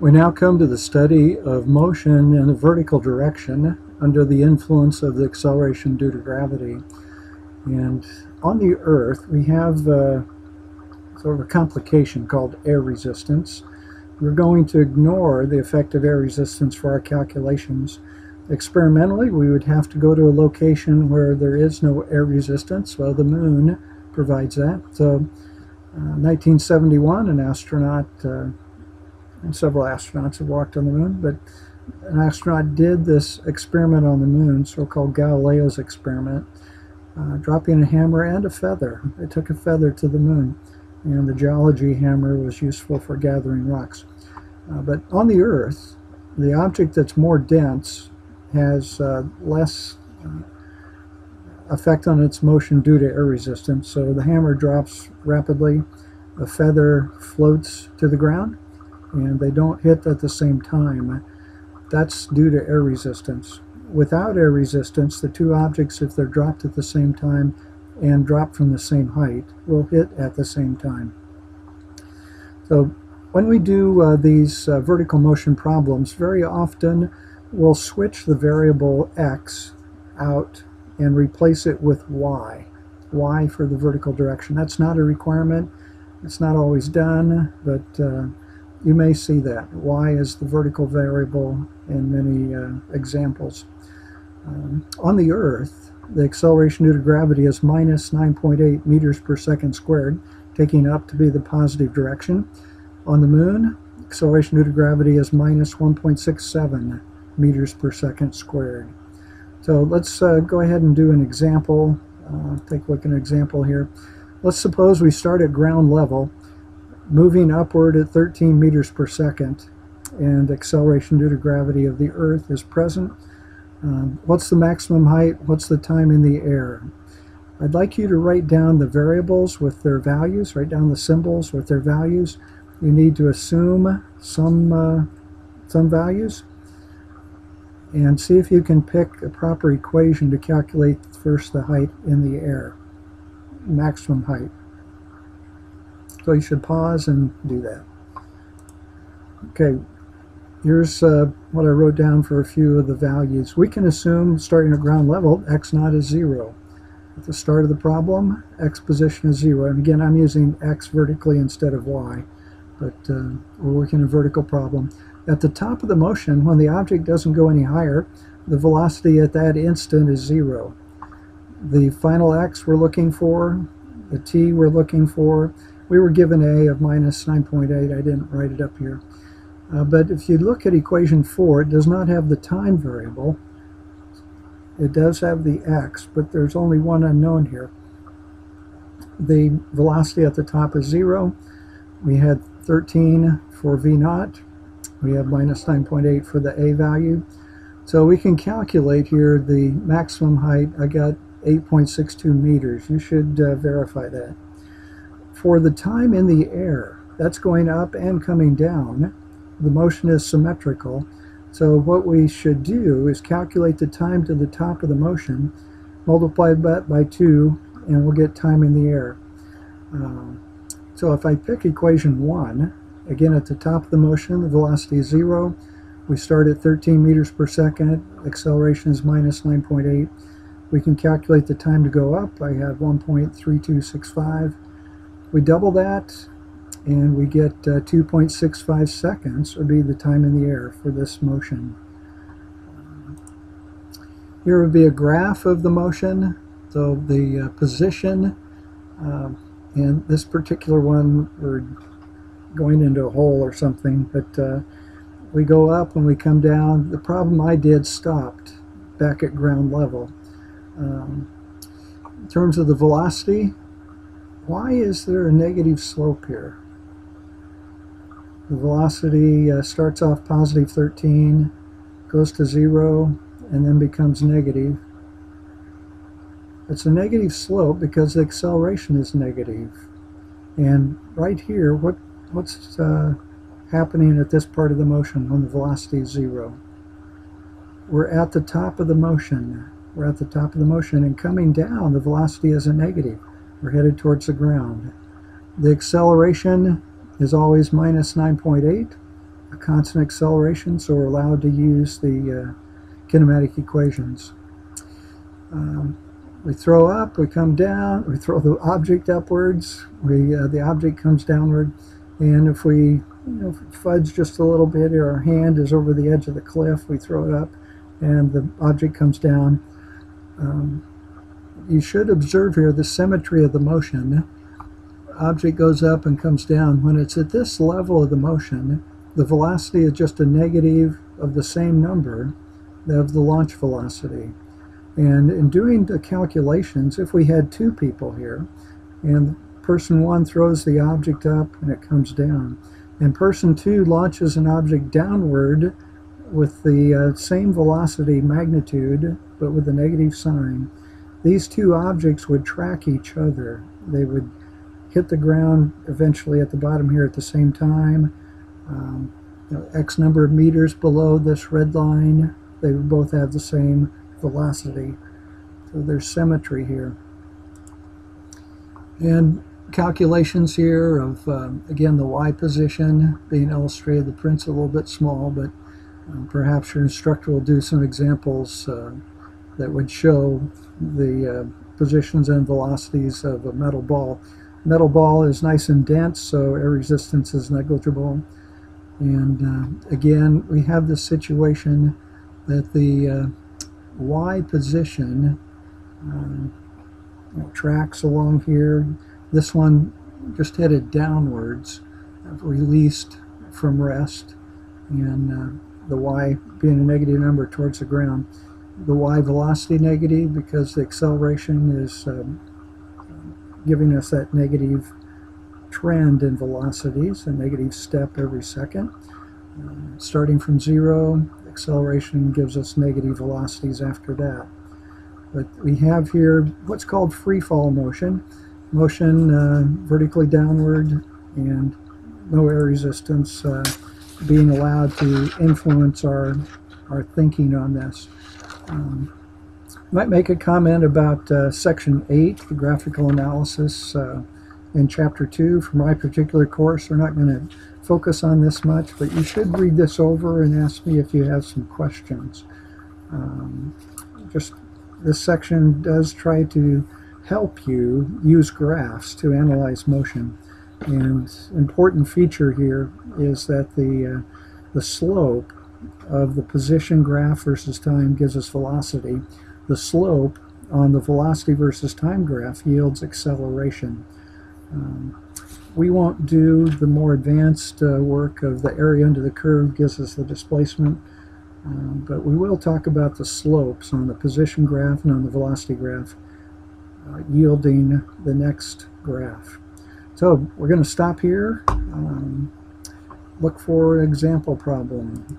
We now come to the study of motion in a vertical direction under the influence of the acceleration due to gravity. And on the Earth, we have uh, sort of a complication called air resistance. We're going to ignore the effect of air resistance for our calculations. Experimentally, we would have to go to a location where there is no air resistance. Well, the moon provides that. So, uh, 1971, an astronaut uh, and several astronauts have walked on the moon, but an astronaut did this experiment on the moon, so-called Galileo's experiment, uh, dropping a hammer and a feather. They took a feather to the moon, and the geology hammer was useful for gathering rocks. Uh, but on the Earth, the object that's more dense has uh, less uh, effect on its motion due to air resistance. So the hammer drops rapidly, the feather floats to the ground, and they don't hit at the same time. That's due to air resistance. Without air resistance, the two objects, if they're dropped at the same time and dropped from the same height, will hit at the same time. So when we do uh, these uh, vertical motion problems, very often we'll switch the variable x out and replace it with y. y for the vertical direction. That's not a requirement. It's not always done, but uh, you may see that. Y is the vertical variable in many uh, examples. Um, on the Earth, the acceleration due to gravity is minus 9.8 meters per second squared, taking up to be the positive direction. On the Moon, acceleration due to gravity is minus 1.67 meters per second squared. So let's uh, go ahead and do an example. Uh, take a look at an example here. Let's suppose we start at ground level moving upward at 13 meters per second and acceleration due to gravity of the Earth is present. Um, what's the maximum height? What's the time in the air? I'd like you to write down the variables with their values, write down the symbols with their values. You need to assume some, uh, some values and see if you can pick a proper equation to calculate first the height in the air, maximum height. So you should pause and do that. Okay, here's uh, what I wrote down for a few of the values. We can assume, starting at ground level, x naught is 0. At the start of the problem, x position is 0. And again, I'm using x vertically instead of y, but uh, we're working a vertical problem. At the top of the motion, when the object doesn't go any higher, the velocity at that instant is 0. The final x we're looking for, the t we're looking for, we were given a of minus 9.8. I didn't write it up here. Uh, but if you look at equation 4, it does not have the time variable. It does have the x, but there's only one unknown here. The velocity at the top is 0. We had 13 for v naught. We have minus 9.8 for the a value. So we can calculate here the maximum height. I got 8.62 meters. You should uh, verify that for the time in the air, that's going up and coming down. The motion is symmetrical. So what we should do is calculate the time to the top of the motion, multiply that by 2, and we'll get time in the air. Um, so if I pick equation 1, again at the top of the motion, the velocity is 0. We start at 13 meters per second. Acceleration is minus 9.8. We can calculate the time to go up. I have 1.3265. We double that and we get uh, 2.65 seconds would be the time in the air for this motion. Here would be a graph of the motion, so the uh, position, uh, and this particular one we're going into a hole or something, but uh, we go up and we come down. The problem I did stopped back at ground level. Um, in terms of the velocity, why is there a negative slope here? The velocity uh, starts off positive 13, goes to 0, and then becomes negative. It's a negative slope because the acceleration is negative. And right here, what what's uh, happening at this part of the motion when the velocity is 0? We're at the top of the motion. We're at the top of the motion, and coming down, the velocity is a negative. We're headed towards the ground. The acceleration is always minus 9.8. a constant acceleration, so we're allowed to use the uh, kinematic equations. Um, we throw up, we come down, we throw the object upwards, we uh, the object comes downward, and if we you know, fudge just a little bit, or our hand is over the edge of the cliff, we throw it up, and the object comes down. Um, you should observe here the symmetry of the motion. Object goes up and comes down. When it's at this level of the motion, the velocity is just a negative of the same number of the launch velocity. And in doing the calculations, if we had two people here, and person one throws the object up and it comes down, and person two launches an object downward with the uh, same velocity magnitude, but with a negative sign, these two objects would track each other. They would hit the ground eventually at the bottom here at the same time. Um, you know, X number of meters below this red line, they would both have the same velocity. So there's symmetry here. And calculations here of, um, again, the Y position being illustrated. The print's a little bit small, but um, perhaps your instructor will do some examples uh, that would show the uh, positions and velocities of a metal ball. Metal ball is nice and dense, so air resistance is negligible. And uh, again, we have this situation that the uh, Y position uh, tracks along here. This one just headed downwards, released from rest, and uh, the y being a negative number towards the ground. The y velocity negative because the acceleration is um, giving us that negative trend in velocities, a negative step every second. Uh, starting from zero, acceleration gives us negative velocities after that. But we have here what's called free fall motion, motion uh, vertically downward and no air resistance. Uh, being allowed to influence our our thinking on this. Um, might make a comment about uh, section 8, the graphical analysis uh, in chapter 2 for my particular course. We're not going to focus on this much, but you should read this over and ask me if you have some questions. Um, just this section does try to help you use graphs to analyze motion. And important feature here is that the, uh, the slope of the position graph versus time gives us velocity. The slope on the velocity versus time graph yields acceleration. Um, we won't do the more advanced uh, work of the area under the curve gives us the displacement, um, but we will talk about the slopes on the position graph and on the velocity graph uh, yielding the next graph. So we're going to stop here. Um, look for an example problem.